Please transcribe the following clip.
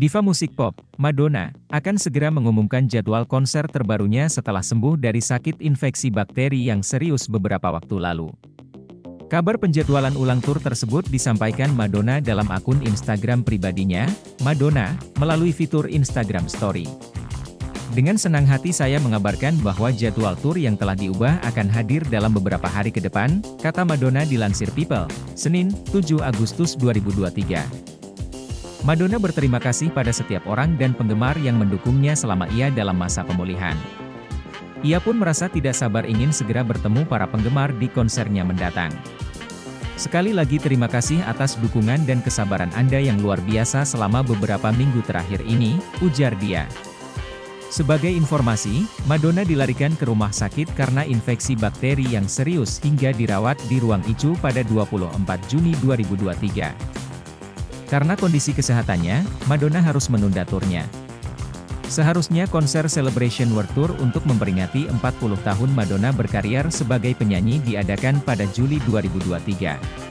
Diva musik pop, Madonna, akan segera mengumumkan jadwal konser terbarunya setelah sembuh dari sakit infeksi bakteri yang serius beberapa waktu lalu. Kabar penjadwalan ulang tur tersebut disampaikan Madonna dalam akun Instagram pribadinya, Madonna, melalui fitur Instagram Story. Dengan senang hati saya mengabarkan bahwa jadwal tur yang telah diubah akan hadir dalam beberapa hari ke depan, kata Madonna dilansir People, Senin, 7 Agustus 2023. Madonna berterima kasih pada setiap orang dan penggemar yang mendukungnya selama ia dalam masa pemulihan. Ia pun merasa tidak sabar ingin segera bertemu para penggemar di konsernya mendatang. Sekali lagi terima kasih atas dukungan dan kesabaran Anda yang luar biasa selama beberapa minggu terakhir ini, ujar dia. Sebagai informasi, Madonna dilarikan ke rumah sakit karena infeksi bakteri yang serius hingga dirawat di ruang ICU pada 24 Juni 2023. Karena kondisi kesehatannya, Madonna harus menunda turnya. Seharusnya konser Celebration World Tour untuk memperingati 40 tahun Madonna berkarir sebagai penyanyi diadakan pada Juli 2023.